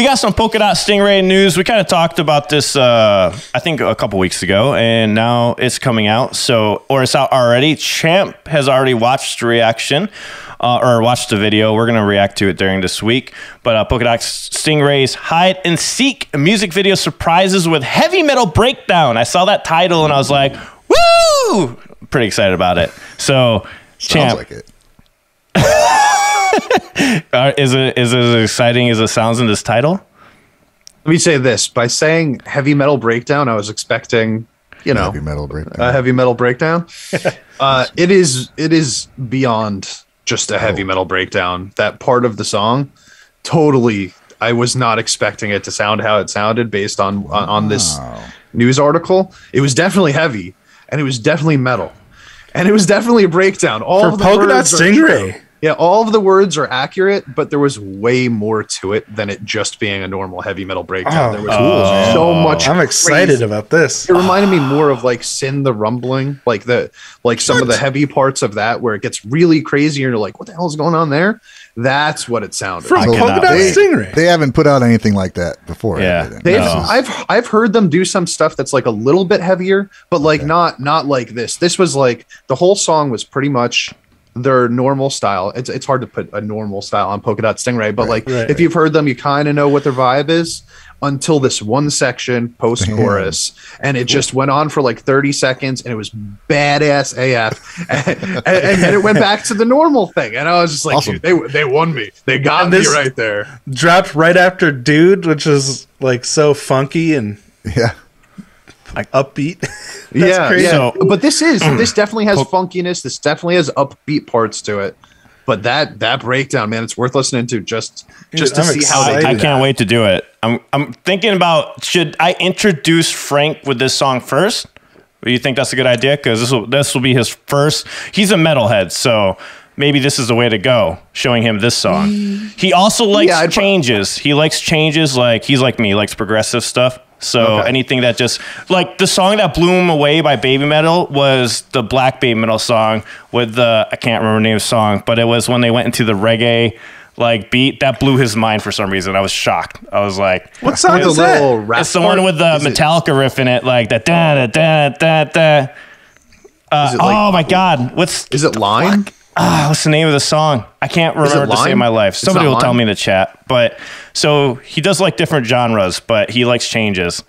we got some polkadot stingray news. We kind of talked about this, uh, I think, a couple weeks ago, and now it's coming out. So, or it's out already. Champ has already watched the reaction. Uh, or watched the video. We're gonna react to it during this week. But uh, Polkadot Stingray's Hide and Seek music video surprises with heavy metal breakdown. I saw that title and I was like, "Woo!" Pretty excited about it. So, Sounds Champ, like it. Uh, is it is it as exciting as it sounds in this title? Let me say this: by saying heavy metal breakdown, I was expecting, you know, Heavy metal breakdown. a heavy metal breakdown. uh, it is it is beyond just a heavy metal breakdown. That part of the song, totally. I was not expecting it to sound how it sounded based on on, on this news article. It was definitely heavy, and it was definitely metal, and it was definitely a breakdown. All For of the Polka Dot words are Stingray. True. Yeah, all of the words are accurate, but there was way more to it than it just being a normal heavy metal breakdown. Oh, there was cool, so much. I'm excited crazy- about this. it reminded me more of like SiM the Rumbling, like the like some of the heavy parts of that where it gets really crazy and you're like, what the hell is going on there? That's what it sounded From I like. Polka cannot Dot. Stingray. They haven't put out anything like that before. Yeah. they? They've, No. I've I've heard them do some stuff that's like a little bit heavier, but like Okay. not not like this. This was like the whole song was pretty much their normal style. It's it's hard to put a normal style on Polkadot Stingray, but like right, if you've heard them, you kind of know what their vibe is until this one section post chorus, and it just went on for like thirty seconds, and it was badass AF, and, and, and then it went back to the normal thing, and I was just like, Awesome. dude, they they won me, they got And me this- right there. Dropped right after Dude, which is like so funky and Yeah. Upbeat. That's yeah, crazy. yeah. So- but this is this definitely has funkiness. This definitely has upbeat parts to it. But that that breakdown, man, it's worth listening to just just to I'm see how they do I can't wait to do it. I'm I'm thinking about should I introduce Frank with this song first? Do you think that's a good idea? Because this will this will be his first. He's a metalhead, so maybe this is the way to go. Showing him this song. He also likes Yeah, I'd pro- changes. He likes changes. Like he's like me. He likes progressive stuff. So Okay. anything that just like the song that blew him away by Babymetal was the Black Babymetal song with the I can't remember the name of the song, but it was when they went into the reggae like beat that blew his mind for some reason. I was shocked. I was like, what song The is that? little rap it's the one part? with the Is it- Metallica riff in it, like that da da da da da. Uh, Is it like- oh my god, what's Is it line? Ah, what's the name of the song? I can't remember to save my life. It's Somebody will tell me in the chat. But so he does like different genres, but he likes changes.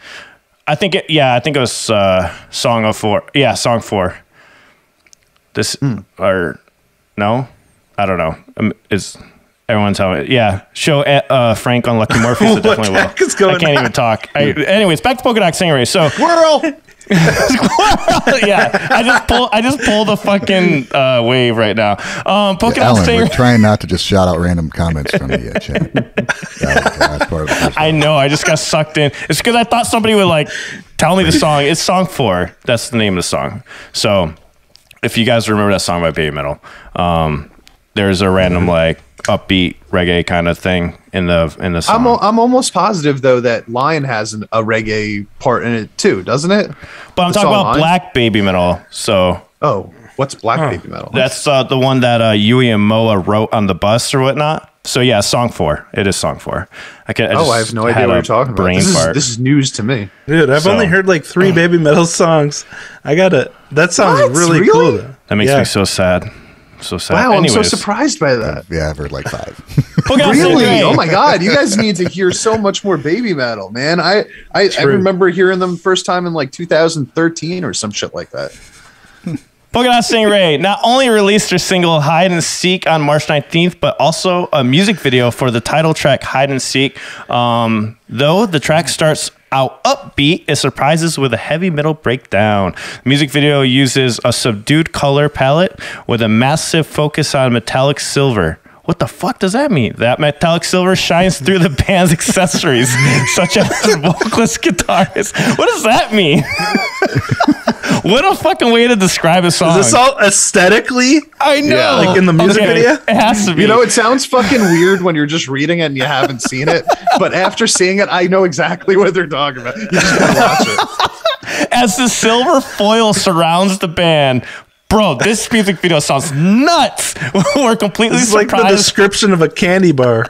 I think it. Yeah, I think it was uh, song of four. Yeah, song four. This Hmm. or no, I don't know. Um, is everyone telling me? Yeah, show uh, uh, Frank on Lucky Murphy. So What definitely the will. is going I can't on? even talk. I, anyways, back to Polkadot Stingray. So Whirl. yeah, I just pull. I just pulled a fucking uh, wave right now. Um, Polka Dot Alan, we're trying not to just shout out random comments from the uh, chat. That was- that's part of the I know. I just got sucked in. It's because I thought somebody would like tell me the song. It's song four. That's the name of the song. So if you guys remember that song by Babymetal, um, there's a random like upbeat reggae kind of thing in the in the song. I'm, I'm almost positive though that Lion has an, a reggae part in it too, doesn't it? but I'm the talking about Line? Black Babymetal. So Oh, what's Black Babymetal? that's uh, the one that uh, Yui and Moa wrote on the bus or whatnot. So yeah, song four. It is song four. I can. I oh, I have no idea what a you're talking about. brain This is, this is news to me. Dude, I've So- only heard like three babymetal songs. I gotta that sounds What? really, Really? cool though. that makes Yeah. me so sad. So sad. Wow, Anyways, I'm so surprised by that. Yeah, I've heard like five. Polka Really? Stingray. Oh my god, you guys need to hear so much more babymetal, man. I I, I remember hearing them first time in like 2013 or some shit like that. Polkadot Stingray not only released their single Hide and Seek on March 19th, but also a music video for the title track Hide and Seek. Um, though the track starts out upbeat, it surprises with a heavy metal breakdown. The music video uses a subdued color palette with a massive focus on metallic silver. What the fuck does that mean? That metallic silver shines through the band's accessories, such as the vocalist guitars. What does that mean? what a fucking way to describe a song. Is this all aesthetically? I know. Yeah. Like in the music Okay, video? It has to be. You know, it sounds fucking weird when you're just reading it and you haven't seen it, but after seeing it, I know exactly what they're talking about. You just gotta watch it. as the silver foil surrounds the band. Bro, this music video sounds nuts. We're completely This is like the description of a candy bar.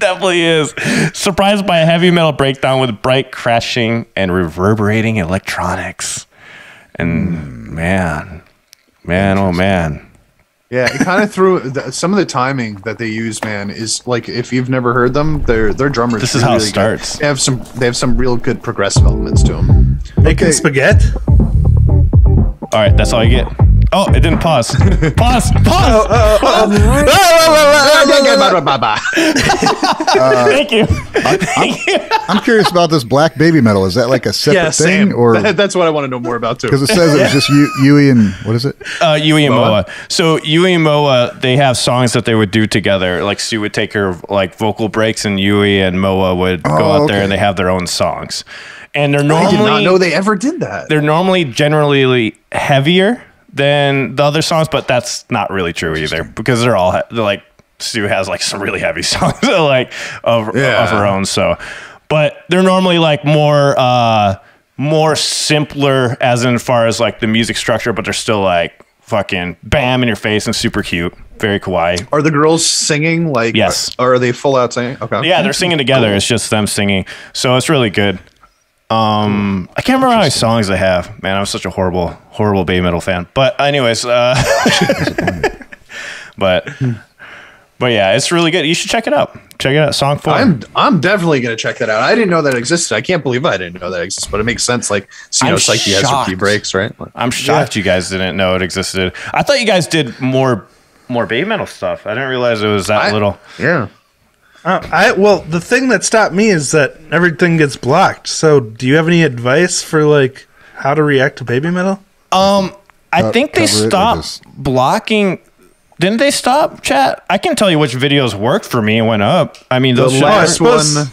Definitely is. Surprised by a heavy metal breakdown with bright crashing and reverberating electronics. And man, man, oh man. Yeah, it kind of threw some of the timing that they use. Man, is like if you've never heard them, their their drummers. This is are how it really good. starts. They have some. They have some real good progressive elements to them. Making spaghetti. All right, that's all you get. Oh, it didn't pause. Pause. Pause. Thank you. Thank you. I'm curious about this black babymetal. Is that like a separate yeah, thing, or That- that's what I want to know more about too. because it says it was just you, Yui and what is it? Uh, Yui and Moa. Moa. So Yui and Moa, they have songs that they would do together. Like Su would take her like vocal breaks, and Yui and Moa would go Oh, out there and they have their own songs. And they're I normally did not know they ever did that. they're normally generally heavier than the other songs, but that's not really true either because they're all they're like Su has like some really heavy songs like of, Yeah. of her own. So, but they're normally like more uh more simpler as in far as like the music structure, but they're still like fucking bam in your face and super cute, very kawaii. Are the girls singing like? Yes. Or are they full out singing? Okay. Yeah, they're singing together. It's just them singing. So it's really good. Um, I can't remember how many songs they have. Man, I'm such a horrible, horrible babymetal fan. But anyways, uh, but but yeah, it's really good. You should check it out. Check it out. Song four. I'm I'm definitely gonna check that out. I didn't know that existed. I can't believe I didn't know that existed, but it makes sense. Like you know, I'm Psyche has her shocked. key breaks, right? I'm shocked you guys didn't know it existed. I thought you guys did more more babymetal stuff. I didn't realize it was that I- little. Yeah. Uh, I well, the thing that stopped me is that everything gets blocked. So, do you have any advice for like how to react to babymetal? Um, I think they cover it or stopped blocking. Didn't they stop chat? I can tell you which videos worked for me and went up. I mean, The those last suppose- one,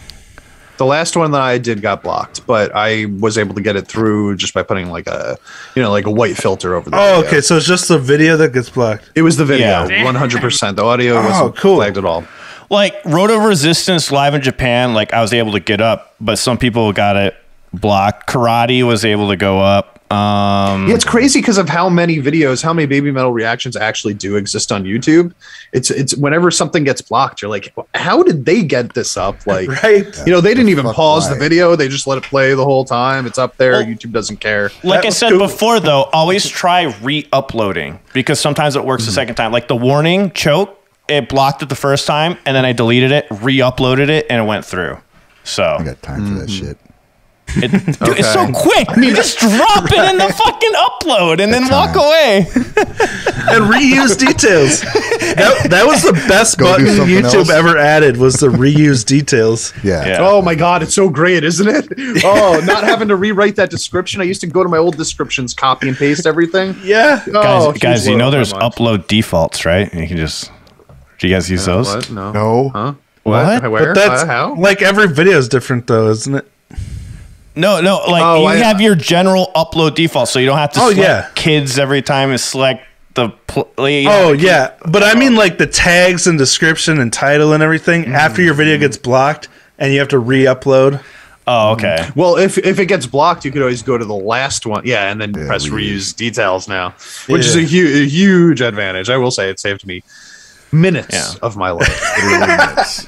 the last one that I did got blocked, but I was able to get it through just by putting like a, you know, like a white filter over the. Oh, video. okay. So it's just the video that gets blocked. It was the video, one hundred percent. The audio Oh, wasn't cool. flagged at all. like Road of Resistance live in Japan, like I was able to get up, but some people got it blocked. Karate was able to go up. Um, Yeah, it's crazy because of how many videos, how many babymetal reactions actually do exist on YouTube. It's it's whenever something gets blocked, you're like, how did they get this up? Like, Right. you know, they didn't even fuck pause the video; they just let it play the whole time. It's up there. Well- YouTube doesn't care. like That I said cool. before, though, always try re-uploading because sometimes it works the second time. Like the warning choke, it blocked it the first time, and then I deleted it, re-uploaded it, and it went through. So I got time for Mm-hmm. that shit. It, dude, it's so quick. you just drop it in the fucking upload and then walk time. away. and reuse details. That, that was the best Go button YouTube else. ever added was the reuse details. Yeah. Yeah. Oh my god, it's so great, isn't it? Oh, not having to rewrite that description. I used to go to my old descriptions, copy and paste everything. Yeah. Oh, guys, guys, you know there's upload defaults, right? You can just. Do you guys use those? What? No. No. Huh? What? What? Where? But that's Uh, how? like every video is different though, isn't it? No, no. Like Oh, you I- have your general upload default, so you don't have to Oh, select yeah. kids every time and select the. Pl- you know, Oh yeah, but I mean like the tags and description and title and everything hmm. after your video gets blocked and you have to re-upload. Oh, okay. Hmm. Well, if if it gets blocked, you could always go to the last one. Yeah, and then Yeah, press reuse. reuse details now, which is a, hu- a huge advantage. I will say it saved me minutes Yeah. of my life. Literally minutes.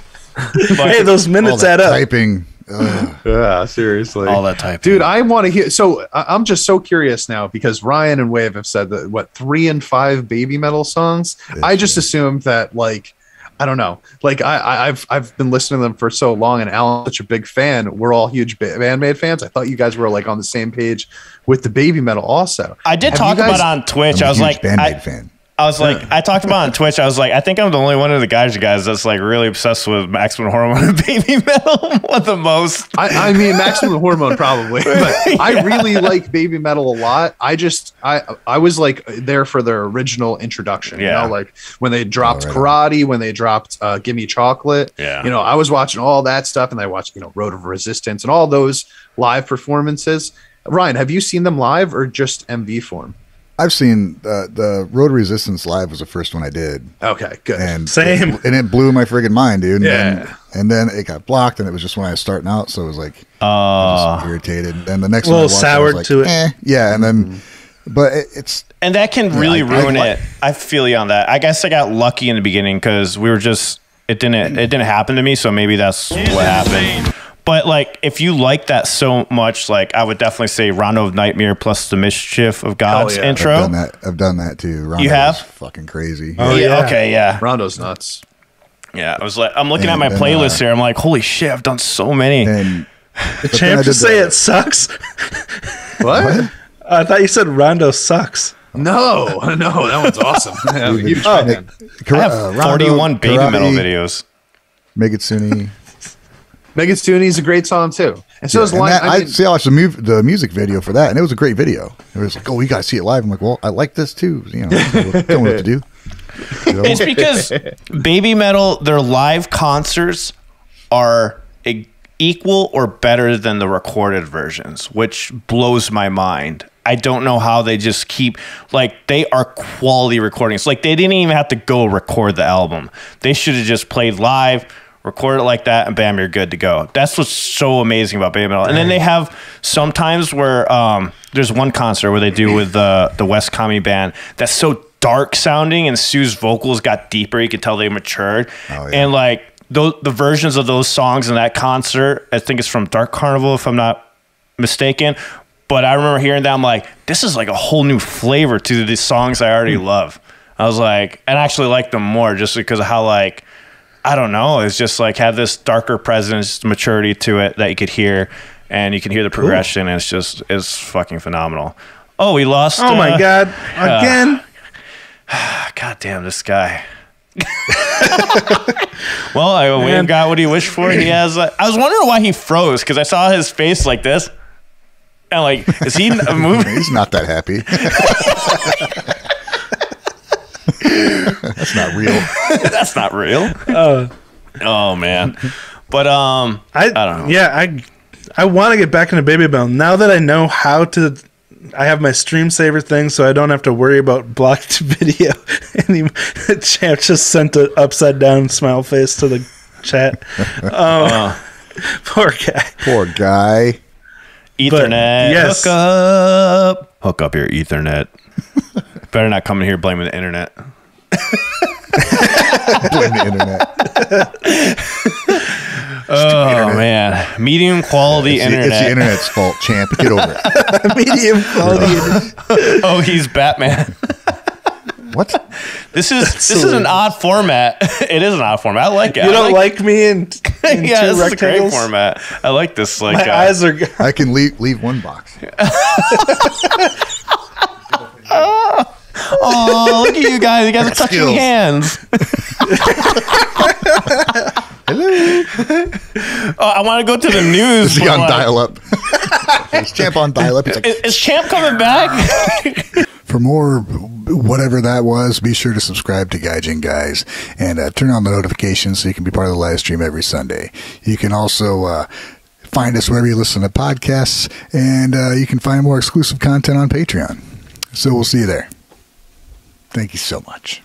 Hey, those All minutes that add up. typing. Ugh. yeah, seriously. All that type. Dude, I want to hear. So I- I'm just so curious now because Ryan and Wave have said that what three and five babymetal songs. I just assumed that like I don't know. Like I, I I've I've been listening to them for so long, and Alan's such a big fan. We're all huge ba- Band-Maid fans. I thought you guys were like on the same page with the babymetal also. I did Have talk you about it on Twitch. I'm a I was huge like, Band-Maid I, fan. I was like, I talked about it on Twitch. I was like, I think I'm the only one of the guys, you guys, that's like really obsessed with Maximum Hormone and Babymetal more the most. I, I mean, maximum hormone probably, but I really like babymetal a lot. I just, I, I was like there for their original introduction. Yeah. You know, like when they dropped Oh, karate, when they dropped uh, "Gimme Chocolate." Yeah. You know, I was watching all that stuff, and I watched, you know, Road of Resistance and all those live performances. Ryan, have you seen them live or just MV form? I've seen uh, the Road Resistance live was the first one I did, Okay, good. and Same. and it blew my friggin' mind, dude. And Yeah. then, and then it got blocked, and it was just when I was starting out, so it was like Uh, just irritated. And the next A one I little watched, I was soured like, to it. eh, yeah. And then, but it, it's and that can really I- I ruin like- it. I feel you on that. I guess I got lucky in the beginning because we were just, it didn't it didn't happen to me. So maybe that's what happened. But like, if you like that so much, like I would definitely say Rondo of Nightmare plus the Mischief of God's yeah. Intro. I've done that. I've done that too. Rondo you have? fucking crazy. Oh, yeah, yeah. Okay. Yeah. Rondo's nuts. Yeah. I was like, I'm looking at my then, playlist uh, here. I'm like, holy shit, I've done so many. And but then I Champ did just say the- it sucks. What? I thought you said Rondo sucks. No, no, that one's awesome. I'm a huge Oh. I have uh, Rondo, 41 baby Karate, metal videos. Megitsune. Megitsune's a great song too, and so is And Line. that- I I, mean, see. I watched the, mov- the music video for that, and it was a great video. It was like, oh, you gotta see it live. I'm like, well, I like this too. You know, don't know what to do. You know? It's because babymetal, their live concerts are e- equal or better than the recorded versions, which blows my mind. I don't know how they just keep like they are quality recordings. Like they didn't even have to go record the album. They should have just played live, record it like that, and bam, you're good to go. That's what's so amazing about babymetal. And then they have sometimes where um, there's one concert where they do with the the West Comedy Band that's so dark sounding, and Su's vocals got deeper. You could tell they matured, Oh, yeah. and like those the versions of those songs in that concert. I think it's from Dark Carnival, if I'm not mistaken. But I remember hearing that I'm like, this is like a whole new flavor to these songs I already love. I was like, and I actually like them more just because of how like I don't know, it's just like had this darker presence, maturity to it that you could hear, and you can hear the progression. And it's just it's fucking phenomenal. Oh, we lost. Oh my uh, god! Again? God damn this guy. well, I, we got what he wished for. He has. Uh, I was wondering why he froze because I saw his face like this, and like, is he moving? He's not that happy. That's not real. That's not real. Uh. oh man, but um, I, I don't know. Yeah, I I want to get back into Babymetal now that I know how to. I have my stream saver thing, so I don't have to worry about blocked video. and he, Champ just sent an upside down smile face to the chat. Oh, poor guy. Poor guy. Ethernet. yes. Hook up. Hook up your Ethernet. Better not come in here blaming the internet. Blame the internet. Oh man, medium quality It's the, internet. it's the internet's fault, champ. Get over it. Medium quality. oh, he's Batman. What? This is this so is an odd format. it is an odd format. I like it. You I don't like, me in, in yeah, two this is a great format. I like this. Like, My uh, eyes are. I can leave leave one box. Oh, look at you guys! You guys are touching Skills. hands. Hello. Oh, I want to go to the news. Is he but, on like, dial up? Is champ on dial up? He's like, Is, is Champ coming back? For more, whatever that was, be sure to subscribe to Gaijin Guys and uh, turn on the notifications so you can be part of the live stream every Sunday. You can also uh, find us wherever you listen to podcasts, and uh, you can find more exclusive content on Patreon. So we'll see you there. Thank you so much.